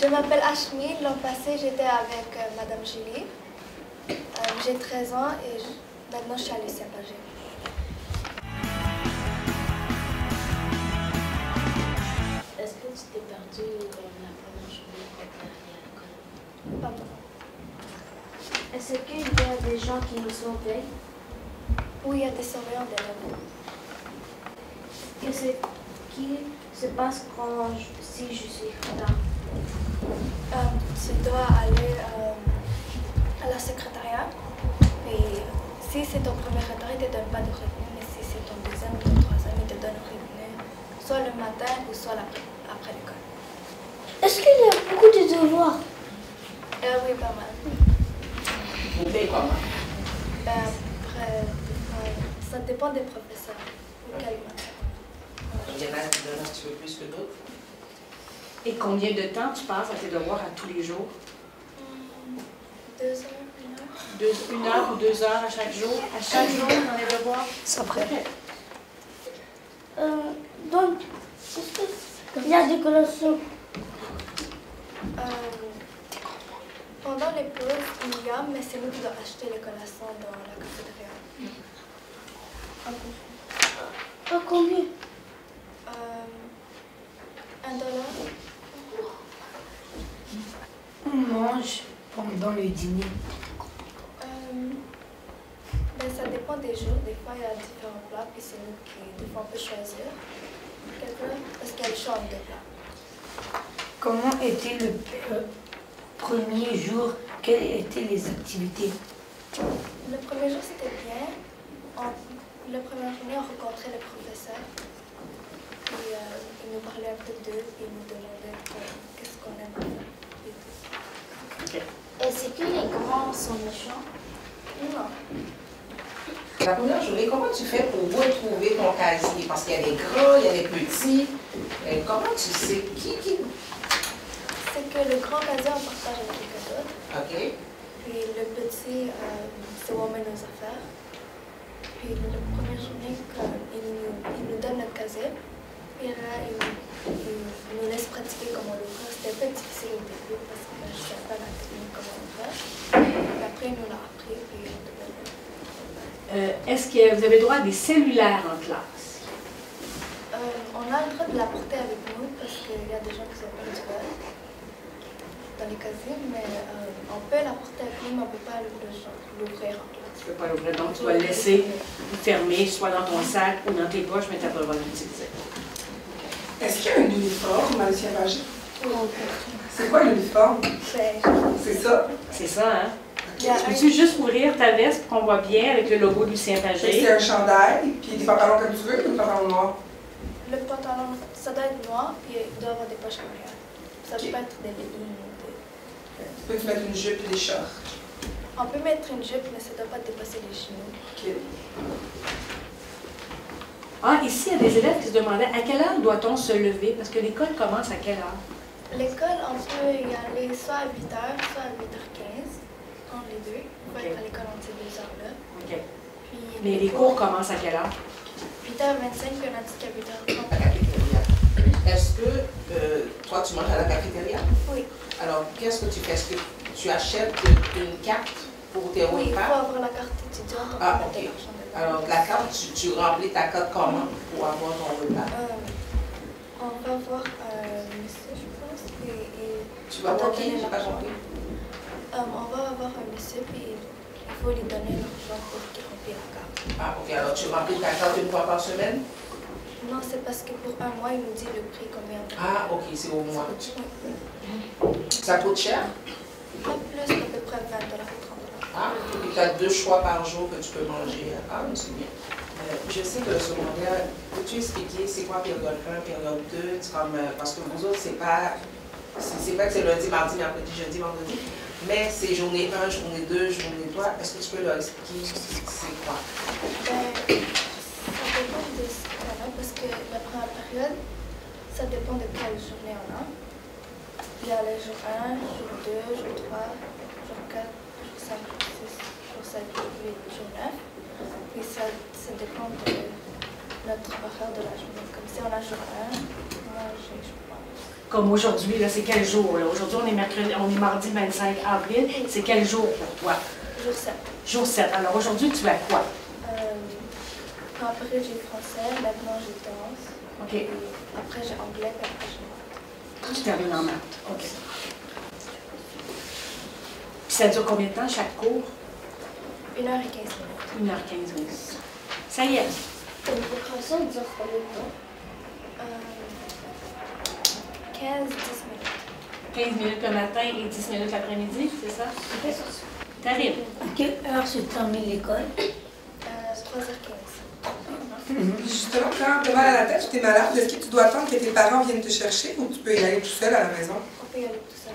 je m'appelle Ashmi. L'an passé, j'étais avec euh, Madame Julie. Euh, J'ai 13 ans et je- maintenant je suis à Lucien Pagé. Est-ce que tu t'es perdu euh, la première journée quand tu à l'école? Pardon? Est-ce qu'il y a des gens qui nous surveillent? Oui, il y a des surveillants d'élèves. Qu'est-ce qui se passe quand je- si je suis? Euh, tu dois aller euh, à la secrétariat. Et si c'est ton premier retard, ils ne te donnent pas de revenu. Mais si c'est ton deuxième ou ton troisième, ils te donnent un revenu. Soit le matin ou soit après l'école. Est-ce qu'il y a beaucoup de devoirs? Euh, oui, pas mal. Vous payez comment Euh, après, euh, ça dépend des professeurs. Il y en a qui donnent un petit peu plus que d'autres. Et combien de temps tu passes à tes devoirs à tous les jours? Deux heures, une heure. Deux- une heure ou deux heures à chaque jour? À chaque jour dans les devoirs? Ça après. Euh, donc, qu'il y a des collations Euh, pendant les pauses, il y a, mais c'est nous qui devons acheter les collations dans la cafétéria. À combien Euh, un dollar. On mange pendant le dîner. Euh, ben, ça dépend des jours. Des fois, il y a différents plats, puis c'est nous qui, des fois, on peut choisir quelqu'un, parce qu'il y a le choix entre deux plats. Comment était le euh, premier jour? Quelles étaient les activités? Le premier jour, c'était bien. En, la première journée, on rencontrait les professeurs. Puis, euh, ils nous parlaient un peu d'eux, puis ils nous demandaient euh, qu'est-ce qu'on aime faire. et tout. Est-ce que les grands sont méchants? Non. La première journée, comment tu fais pour retrouver ton casier? Parce qu'il y a des grands, il y a des petits. Euh, comment tu sais? Qui qui? C'est que le grand casier, on partage avec quelqu'un d'autre. OK? Puis le petit, euh, c'est où on met nos affaires. Puis la première journée, quand il nous, il nous donne notre casier, puis là, il, nous- il nous laisse pratiquer comment l'ouvrir. C'était un peu difficile au début parce que ben, je ne savais pas la technique comment l'ouvrir. Puis après, il nous l'a appris, on devait le- Euh, Est-ce que vous avez droit à des cellulaires en classe? Euh, on a le droit de la porter avec nous parce qu'il y a des gens qui sont pas du dans les casiers, mais euh, on peut la porter avec nous, mais on ne peut pas le- le- l'ouvrir en classe. Tu peux pas l'ouvrir, donc tu dois le laisser fermé, soit dans ton sac ou dans tes poches, mais tu n'as pas le droit de l'utiliser. Est-ce qu'il y a un uniforme à Pagé? C'est quoi l'uniforme? C'est- C'est ça? C'est ça, hein? il y a un- Peux-tu juste ouvrir ta veste pour qu'on voit bien avec le logo du Lucien Pagé? C'est un chandail, puis des pantalons comme tu veux, puis des pantalons noirs. Le pantalon, ça doit être noir, puis il doit avoir des poches arrière. Ça peut Ok. pas être des leggings. ou des- Peux-tu mettre une jupe et des shorts? On peut mettre une jupe, mais ça doit pas dépasser les genoux. OK. Ah, ici, il y a des élèves qui se demandaient à quelle heure doit-on se lever? Parce que l'école commence à quelle heure? L'école, on peut y aller soit à 8h, soit à 8h15, entre les deux. On peut Ok. être à l'école entre ces deux heures-là. OK. Puis Mais les cours commencent à quelle heure? 8h25, puis on a dit qu'à 8h30. La cafétéria. Est-ce que euh, toi, tu manges à la cafétéria? Oui. Alors, qu'est-ce que tu fais? Est-ce que tu achètes une carte pour tes Oui, il faut repas? avoir la carte étudiante. Ah, ok. Alors, la carte, tu, tu remplis ta carte comment pour avoir ton repas? Euh, on va voir euh, monsieur, je pense, et, et Tu vas? J'ai pas compris. Euh, on va avoir un monsieur, puis il faut lui donner l'argent pour qu'il remplisse la carte. Ah, ok. Alors, tu remplis ta carte une fois par semaine? Non, c'est parce que pour un mois, il nous dit le prix combien. Ah, ok, c'est au mois. Ça coûte cher? Pas plus, à peu près 20 dollars ou 30 dollars. Ah, et tu as deux choix par jour que tu peux manger. Ah, c'est bien. Euh, je sais que le secondaire, peux-tu expliquer c'est quoi période 1, période 2? C'est comme, euh, parce que vous autres, c'est pas. C'est pas que c'est lundi, mardi, mercredi, jeudi, vendredi, mais c'est journée 1, journée 2, journée 3. Est-ce que tu peux leur expliquer c'est quoi? Ben, ça dépend de ce qu'on a, parce que la première période, ça dépend de quelle journée on a. Il y a le jour 1, jour 2, jour 3, jour 4, jour 5, jour 6, jour 7, jour 8, jour 9. Puis ça, dépend de notre horaire de la journée. Comme si on a jour 1, moi j'ai, pense, Comme aujourd'hui, là, c'est quel jour? Aujourd'hui, on est mercredi, on est mardi 25 avril. C'est quel jour pour toi? Jour 7. Jour 7. Alors aujourd'hui, tu as quoi? Euh, après, j'ai français. Maintenant, j'ai danse. OK. Et après, j'ai anglais. Puis après, j'ai. Tu termines en maths. OK. Puis ça dure combien de temps chaque cours? 1h15 minutes. 1h15 minutes. Ça y est. Une dure combien de temps? Euh, 15-10 minutes. 15 minutes le matin et 10 minutes l'après-midi, c'est ça? Terrible. À quelle heure se termine l'école? Euh, 3h15. Justement, quand tu as mal à la tête ou tu es malade, est-ce que tu dois attendre que tes parents viennent te chercher ou tu peux y aller tout seul à la maison? On peut y aller tout seul.